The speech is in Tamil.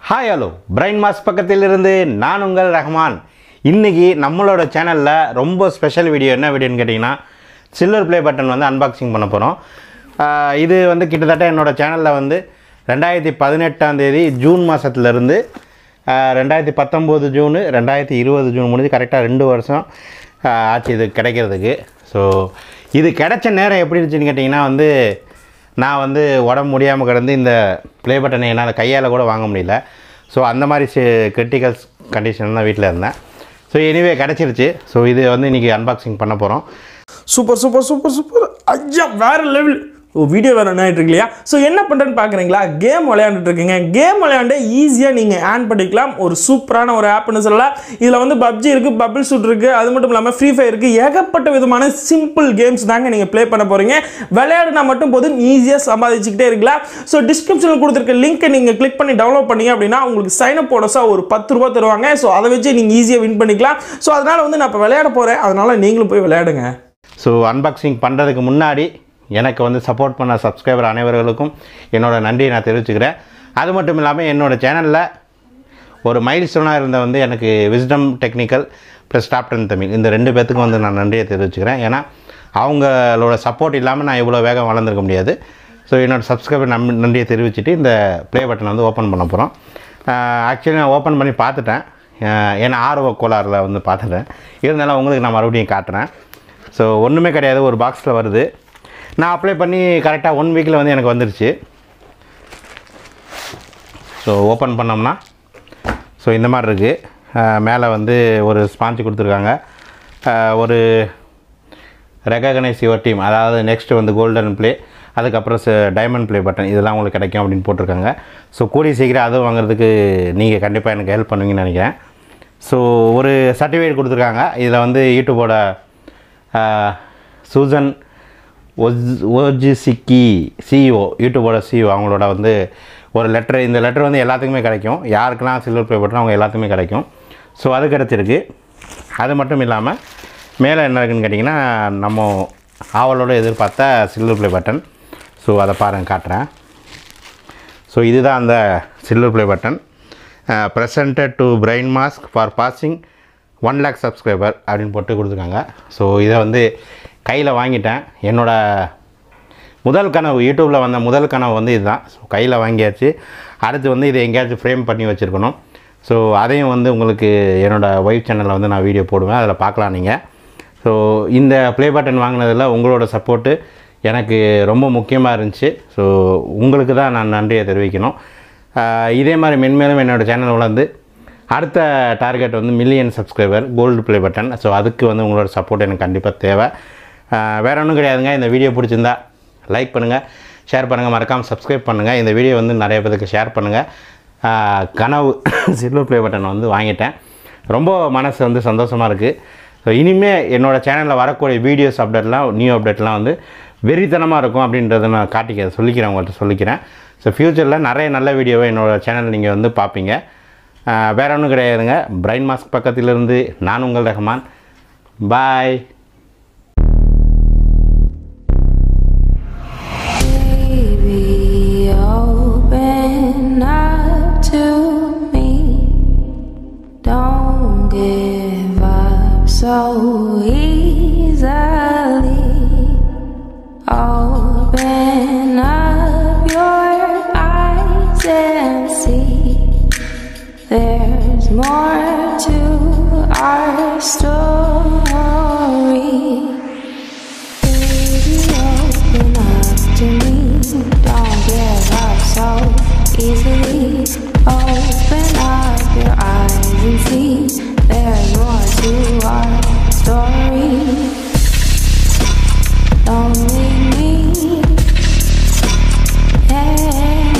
ஹாய் ஹலோ பிரைன் மாஸ் பக்கத்திலிருந்து நான் உங்கள் ரஹ்மான். இன்றைக்கி நம்மளோட சேனலில் ரொம்ப ஸ்பெஷல் வீடியோ என்ன வீடியோன்னு கேட்டிங்கன்னா சில்வர் ப்ளே பட்டன் வந்து அன்பாக்சிங் பண்ண போகிறோம் இது வந்து கிட்டத்தட்ட என்னோடய சேனலில் வந்து ரெண்டாயிரத்தி பதினெட்டாம் தேதி ஜூன் மாதத்துலேருந்து ரெண்டாயிரத்தி பத்தொம்போது ஜூனு ரெண்டாயிரத்தி இருபது ஜூன் முடிஞ்சு கரெக்டாக ரெண்டு வருஷம் ஆச்சு இது கிடைக்கிறதுக்கு. ஸோ இது கிடைச்ச நேரம் எப்படி இருந்துச்சுன்னு கேட்டிங்கன்னா வந்து நான் வந்து உடம்பு முடியாமல் கிடந்து இந்த ப்ளே பட்டனை என்னால் கையால் கூட வாங்க முடியல. ஸோ அந்த மாதிரி கிரிட்டிக்கல் கண்டிஷன் தான் வீட்டில் இருந்தேன். ஸோ எனிவே கிடச்சிருச்சு. ஸோ இது வந்து இன்றைக்கி அன்பாக்சிங் பண்ண போகிறோம் சூப்பர் சூப்பர் சூப்பர் சூப்பர் ஐயா வேறு லெவல் ஓ வீடியோ வேறு என்ன ஆகிட்டு இல்லையா ஸோ என்ன பண்ணுறேன்னு பார்க்குறீங்களா கேம் விளையாண்டுட்டு இருக்கீங்க. கேம் விளையாண்டு ஈஸியாக நீங்கள் ஆன் பண்ணிக்கலாம். ஒரு சூப்பரான ஒரு ஆப்னு சொல்லலாம் இதில் வந்து பப்ஜி இருக்குது பபிள் ஷூட் இருக்குது அது மட்டும் இல்லாமல் ஃப்ரீ ஃபயர் இருக்குது ஏகப்பட்ட விதமான சிம்பிள் கேம்ஸ் தாங்க நீங்கள் ப்ளே பண்ண போகிறீங்க விளையாடுனா மட்டும் போதும் ஈஸியாக சம்பாதிச்சுக்கிட்டே இருக்கலாம். ஸோ டிஸ்கிரிப்ஷனில் கொடுத்துருக்க லிங்க்கை நீங்கள் கிளிக் பண்ணி டவுன்லோட் பண்ணீங்க அப்படின்னா உங்களுக்கு சைன் அப் போனஸாக ஒரு பத்து ரூபா தருவாங்க. ஸோ அதை வச்சு நீங்கள் ஈஸியாக வின் பண்ணிக்கலாம். ஸோ அதனால் வந்து நான் இப்போ விளையாட போகிறேன் அதனால் நீங்களும் போய் விளையாடுங்க. ஸோ அன்பாக்சிங் பண்ணுறதுக்கு முன்னாடி எனக்கு வந்து சப்போர்ட் பண்ண சப்ஸ்கிரைபர் அனைவர்களுக்கும் என்னோடய நன்றியை நான் தெரிவிச்சுக்கிறேன். அது மட்டும் இல்லாமல் என்னோட சேனலில் ஒரு மைல் ஸ்டோனாக இருந்த வந்து எனக்கு wisdom technical plus top ten Tamil. இந்த ரெண்டு பேர்த்துக்கும் வந்து நான் நன்றியை தெரிவிச்சுக்கிறேன். ஏன்னா அவங்களோட சப்போர்ட் இல்லாமல் நான் இவ்வளோ வேகம் வளர்ந்துருக்க முடியாது. ஸோ என்னோட சப்ஸ்கிரைபர் நம் நன்றியை தெரிவிச்சுட்டு இந்த ப்ளே பட்டனை வந்து ஓப்பன் பண்ண போகிறோம் ஆக்சுவலி நான் ஓப்பன் பண்ணி பார்த்துட்டேன். ஏன்னா ஆர்வ கோளாறில் வந்து பார்த்துட்டேன். இருந்தாலும் உங்களுக்கு நான் மறுபடியும் காட்டுறேன். ஸோ ஒன்றுமே கிடையாது. ஒரு பாக்ஸில் வருது. நான் அப்ளை பண்ணி கரெக்டாக ஒன் வீக்கில் வந்து எனக்கு வந்துருச்சு. ஸோ ஓப்பன் பண்ணோம்னா ஸோ இந்த மாதிரி இருக்குது மேலே வந்து ஒரு ஸ்பாஞ்சு கொடுத்துருக்காங்க. ஒரு ரெகனைஸ் யுவர் டீம் அதாவது நெக்ஸ்ட்டு வந்து கோல்டன் ப்ளே அதுக்கப்புறம் டைமண்ட் ப்ளே பட்டன் இதெல்லாம் உங்களுக்கு கிடைக்கும் அப்படின்னு போட்டிருக்காங்க. ஸோ கூடி சீக்கிரம் அதுவும் வாங்குறதுக்கு நீங்கள் கண்டிப்பாக எனக்கு ஹெல்ப் பண்ணுவீங்கன்னு நினைக்கிறேன். ஸோ ஒரு சர்டிஃபிகேட் கொடுத்துருக்காங்க. இதில் வந்து யூடியூபோட சூசன் ஒஜ் ஓஜிசிக்கி சிஇஓ யூடியூபோட சிஇஓ அவங்களோட வந்து ஒரு லெட்டர் இந்த லெட்டர் வந்து எல்லாத்துக்குமே கிடைக்கும். யாருக்கெல்லாம் சில்வர் ப்ளே பட்டன் அவங்க எல்லாத்துக்குமே கிடைக்கும். ஸோ அது கிடச்சிருக்கு அது மட்டும் இல்லாமல் மேலே என்ன இருக்குன்னு கேட்டிங்கன்னா நம்ம ஆவலோட எதிர்பார்த்த சில்வர் ப்ளே பட்டன். ஸோ அதை பாருங்கள் காட்டுறேன். ஸோ இதுதான் அந்த silver play button. Presented to brain mask for passing one lakh subscriber அப்படின்னு போட்டு கொடுத்துருக்காங்க. ஸோ இதை வந்து கையில் வாங்கிட்டேன். என்னோடய முதல் கனவு யூடியூப்பில் வந்த முதல் கனவு வந்து இதுதான். ஸோ கையில் வாங்கியாச்சு. அடுத்து வந்து இதை எங்கேயாச்சும் ஃப்ரேம் பண்ணி வச்சுருக்கணும். ஸோ அதையும் வந்து உங்களுக்கு என்னோடய ஒய்ஃப் சேனலில் வந்து நான் வீடியோ போடுவேன். அதில் பார்க்கலாம் நீங்கள் ஸோ இந்த ப்ளே பட்டன் வாங்கினதில் உங்களோட சப்போர்ட்டு எனக்கு ரொம்ப முக்கியமாக இருந்துச்சு. ஸோ உங்களுக்கு தான் நான் நன்றியை தெரிவிக்கணும். இதே மாதிரி மென்மேலும் என்னோடய சேனல் வளர்ந்து அடுத்த டார்கெட் வந்து million subscriber gold play button so அதுக்கு வந்து உங்களோட சப்போர்ட் எனக்கு கண்டிப்பாக தேவை. வேறு ஒன்றும் கிடையாதுங்க. இந்த வீடியோ பிடிச்சிருந்தா லைக் பண்ணுங்கள் ஷேர் பண்ணுங்கள் மறக்காமல் சப்ஸ்கிரைப் பண்ணுங்கள் இந்த வீடியோ வந்து நிறைய பேருக்கு ஷேர் பண்ணுங்கள் கனவு சில்வர் ப்ளே பட்டன் வந்து வாங்கிட்டேன். ரொம்ப மனசு வந்து சந்தோஷமாக இருக்குது ஸோ இனிமேல் என்னோடய சேனலில் வரக்கூடிய வீடியோஸ் அப்டேட்லாம் நியூ அப்டேட்லாம் வந்து வெறித்தனமாக இருக்கும் அப்படின்றத நான் காட்டிக்க சொல்லிக்கிறேன் உங்கள்கிட்ட சொல்லிக்கிறேன். ஸோ ஃப்யூச்சரில் நிறைய நல்ல வீடியோவை என்னோடய சேனல் நீங்கள் வந்து பார்ப்பீங்க வேறு வேற ஒன்றும் கிடையாதுங்க. பிரைன் மாஸ்க் பக்கத்திலிருந்து நான் உங்கள் ரஹ்மான். பாய் More to our story. Baby, open up to me. Don't give up so easily.